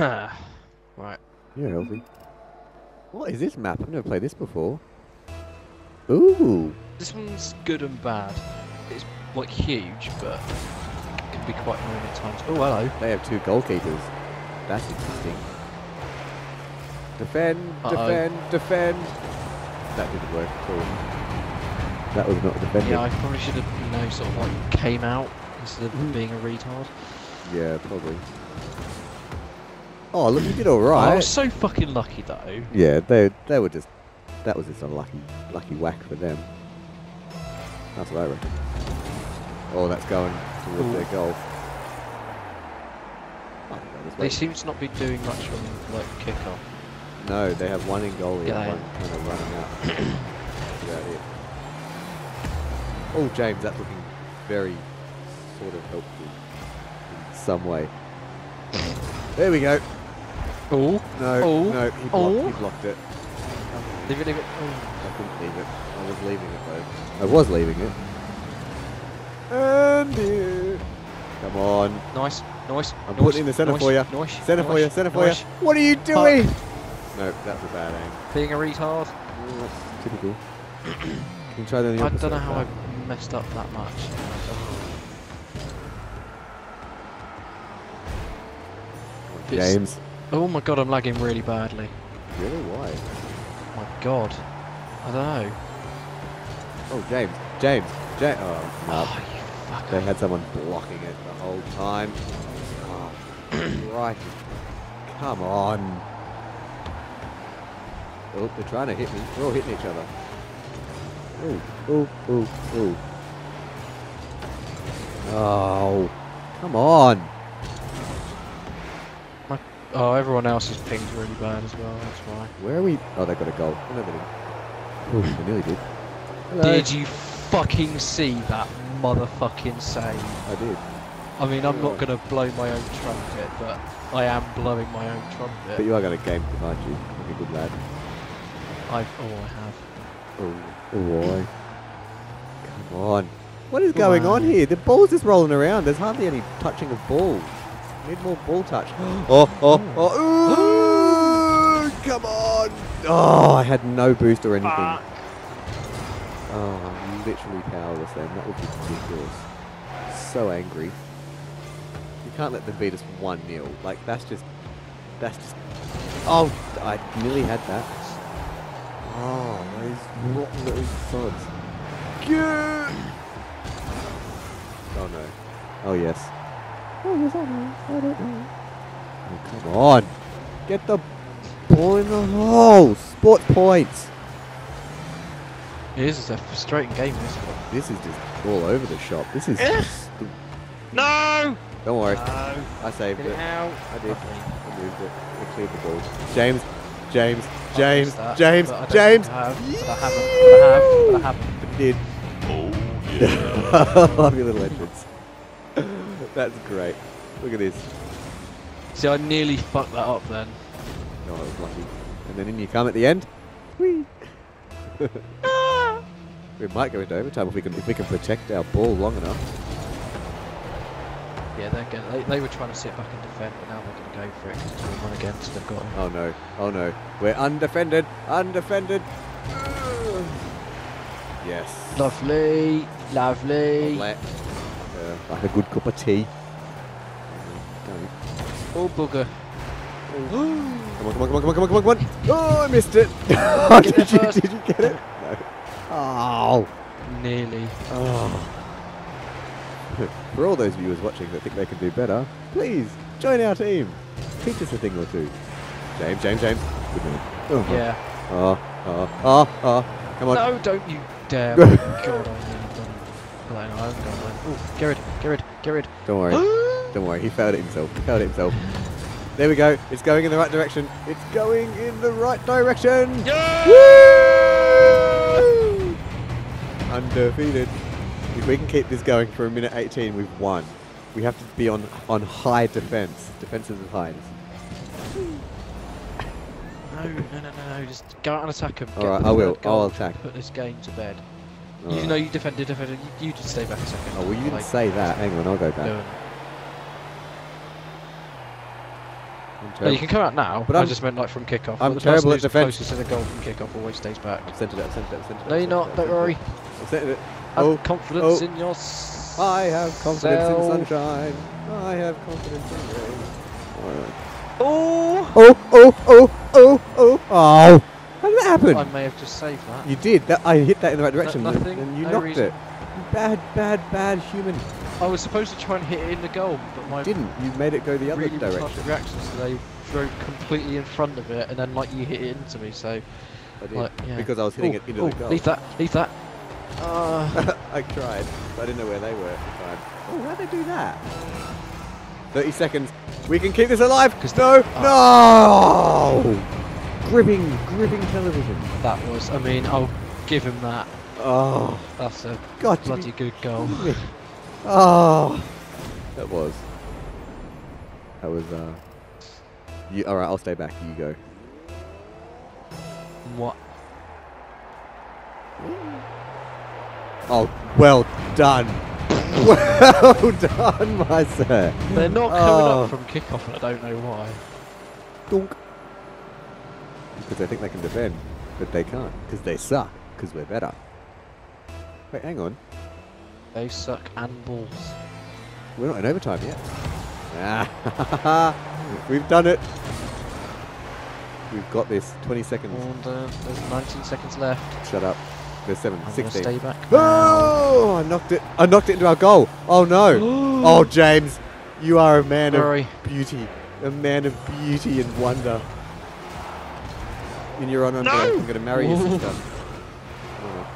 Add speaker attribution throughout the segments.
Speaker 1: right.
Speaker 2: You're healthy. What is this map? I've never played this before. Ooh.
Speaker 1: This one's good and bad. It's like huge, but it can be quite annoying at times. Oh, hello.
Speaker 2: They have two goalkeepers. That's interesting. Defend,
Speaker 1: Uh-oh.
Speaker 2: defend, defend. That didn't work at all. That was not defending.
Speaker 1: Yeah, I probably should have, you know, sort of like came out instead of
Speaker 2: Mhm.
Speaker 1: being a retard.
Speaker 2: Yeah, probably. Oh, look, you did all right.
Speaker 1: I was so fucking lucky though.
Speaker 2: Yeah, they they were just that was just unlucky lucky lucky whack for them. That's what I reckon. Oh, that's going towards
Speaker 1: Ooh.
Speaker 2: their goal. Oh,
Speaker 1: They seem to not be doing much on like kickoff.
Speaker 2: No, they have one in goal and one kind of running out. That's about it. Oh, James, that's looking very sort of helpful in some way. There we go.
Speaker 1: Oh,
Speaker 2: No,
Speaker 1: Oh.
Speaker 2: no, he blocked,
Speaker 1: Oh.
Speaker 2: he blocked it.
Speaker 1: leave it, leave it. Oh.
Speaker 2: I couldn't leave it. I was leaving it though. I was leaving it. And here. Come on.
Speaker 1: Nice, nice.
Speaker 2: I'm
Speaker 1: nice,
Speaker 2: putting in the centre
Speaker 1: nice,
Speaker 2: for you.
Speaker 1: Nice,
Speaker 2: Centre for you, centre for
Speaker 1: nice.
Speaker 2: you. What are you doing? No, that's a bad aim.
Speaker 1: Being a retard.
Speaker 2: Oh, that's typical. Can you try the
Speaker 1: I don't know how? I messed up that much.
Speaker 2: James.
Speaker 1: Oh my god, I'm lagging really badly.
Speaker 2: Really? Why?
Speaker 1: my god. I don't know.
Speaker 2: Oh, James. James. James. Oh, no.
Speaker 1: Oh.
Speaker 2: They had someone blocking it the whole time. Oh, right. Come on. Oh, they're trying to hit me. We're all hitting each other. Oh, oh, oh, oh. Oh, come on.
Speaker 1: Oh, everyone else's ping's really bad as well, that's why.
Speaker 2: Where are we? Oh, they got a goal. Oh, no, they didn't. Oh, they nearly did. Hello.
Speaker 1: Did you fucking see that motherfucking save?
Speaker 2: I did.
Speaker 1: I mean, I'm not going to blow my own trumpet, but I am blowing my own trumpet.
Speaker 2: But you are going to game, aren't you? Like a good lad.
Speaker 1: I've, oh, I have.
Speaker 2: Oh, oh boy. Come on. What is going on
Speaker 1: on.
Speaker 2: here? The ball's just rolling around. There's hardly any touching of ball. Need more ball touch. oh, oh, oh. Ooh, come on. Oh, I had no boost or anything.
Speaker 1: Ah.
Speaker 2: Oh, I'm literally powerless then. That would be ridiculous. So angry. You can't let them beat us 1 0. Like, that's just. That's just. Oh, I nearly had that. Oh, those rotten little sods. Get! Oh no. Oh yes. Oh yes, I know. I don't know. Oh, come on. Get the ball in the hole. Sports points.
Speaker 1: It is a frustrating game, this one.
Speaker 2: This is just all over the shop. This is.
Speaker 1: Eh?
Speaker 2: just
Speaker 1: No!
Speaker 2: Don't worry.
Speaker 1: No!
Speaker 2: I saved
Speaker 1: Get
Speaker 2: it.
Speaker 1: it out!
Speaker 2: I did.
Speaker 1: Lovely.
Speaker 2: I moved it. I cleared the ball. James. James. James.
Speaker 1: that,
Speaker 2: James.
Speaker 1: but
Speaker 2: James.
Speaker 1: I have, but I haven't, but I have, but I haven't.
Speaker 2: Did. Oh, I love your little entrance. That's great. Look at this.
Speaker 1: See, I nearly fucked that up then.
Speaker 2: No, I was lucky. And then in you come at the end. Whee! we might go into overtime if we can if we can protect our ball long enough.
Speaker 1: Yeah, they're gonna, they, they were trying to sit back and defend, but now they're going to go for it because it's all run against. They've got.
Speaker 2: Oh no! Oh no! We're undefended! Undefended! yes.
Speaker 1: Lovely, lovely.
Speaker 2: Lovely. Like a good cup of tea. Don't.
Speaker 1: Oh, bugger.
Speaker 2: Come on, come on, come on, come on, come on, come on, come on! Oh, I missed it! oh, did,
Speaker 1: there
Speaker 2: you,
Speaker 1: first.
Speaker 2: did you get it? No. Oh.
Speaker 1: Nearly.
Speaker 2: Oh. For all those viewers watching that think they can do better, please join our team. Teach us a thing or two. James, James, James. Good man. Oh,
Speaker 1: Yeah.
Speaker 2: Oh, oh, oh, oh. Come on.
Speaker 1: No, don't you dare. God, But I know, I got. Oh, get rid, get rid, get rid.
Speaker 2: Don't worry. Don't worry. He failed it himself. He failed it himself. There we go. It's going in the right direction. It's going in the right direction. Woo! Undefeated. If we can keep this going for a minute 18, we've won. We have to be on on high defense. Defensive highs.
Speaker 1: No, no, no, no, no. Just go out and attack him.
Speaker 2: All right, I will. I'll attack.
Speaker 1: Put this game to bed.
Speaker 2: All
Speaker 1: You
Speaker 2: right.
Speaker 1: know you defended, defended. You, you just stay back a second.
Speaker 2: Oh well, you didn't
Speaker 1: Like,
Speaker 2: say that. Hang on, I'll go back. I'm
Speaker 1: No, you can come out now.
Speaker 2: But
Speaker 1: I just meant like from kickoff.
Speaker 2: I'm
Speaker 1: the
Speaker 2: terrible at defence.
Speaker 1: Closest to the goal from kickoff always stays back.
Speaker 2: I've centered it, I've centered it, I've centered it.
Speaker 1: No, you're not. Don't worry.
Speaker 2: I've centered it.
Speaker 1: Have
Speaker 2: Oh,
Speaker 1: confidence
Speaker 2: oh.
Speaker 1: in your.
Speaker 2: I have confidence in sunshine. I have confidence in rain.
Speaker 1: Oh!
Speaker 2: Oh, oh, oh, oh, oh, oh. How did that happen?
Speaker 1: I may have just saved that.
Speaker 2: You did. That, I hit that in the right direction and-
Speaker 1: nothing,
Speaker 2: and you
Speaker 1: no
Speaker 2: knocked
Speaker 1: reason.
Speaker 2: it. Bad, bad, bad human.
Speaker 1: I was supposed to try and hit it in the goal, but my
Speaker 2: You didn't. You made it go the other
Speaker 1: really
Speaker 2: direction.
Speaker 1: retarded reaction, so they drove completely in front of it, and then like you hit it into me. So
Speaker 2: I did.
Speaker 1: like yeah.
Speaker 2: Because I was hitting
Speaker 1: Ooh,
Speaker 2: it into
Speaker 1: ooh,
Speaker 2: the goal.
Speaker 1: Leave that. Leave that. Uh,
Speaker 2: I tried, but I didn't know where they were at the time. Oh, how'd they do that? 30 seconds. We can keep this alive.
Speaker 1: 'Cause
Speaker 2: no,
Speaker 1: Ah.
Speaker 2: no. Gripping, gripping television.
Speaker 1: that was. I mean, I'll give him that.
Speaker 2: Oh,
Speaker 1: That's a
Speaker 2: God.
Speaker 1: bloody good goal.
Speaker 2: Oh, that was. That was. Uh. You, all right, I'll stay back. You go.
Speaker 1: What?
Speaker 2: Oh, well done. well done, my sir.
Speaker 1: They're not coming
Speaker 2: Oh.
Speaker 1: up from kickoff, and I don't know why.
Speaker 2: Donk. Because they think they can defend, but they can't. Because they suck. Because we're better. Wait, hang on.
Speaker 1: They suck and balls.
Speaker 2: We're not in overtime yet. Ah, we've done it. We've got this. 20 seconds.
Speaker 1: And uh, there's 19 seconds left.
Speaker 2: Shut up. There's 7.
Speaker 1: I'm
Speaker 2: 16.
Speaker 1: stay back.
Speaker 2: Oh, I knocked it. I knocked it into our goal. Oh no. oh, James, you are a man
Speaker 1: Sorry.
Speaker 2: of beauty. A man of beauty and wonder. In your I'm
Speaker 1: No!
Speaker 2: gonna- I'm going to marry your sister. Oh.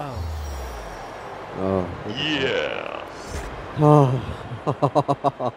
Speaker 1: Oh.
Speaker 2: Oh.
Speaker 1: Yeah.
Speaker 2: Oh.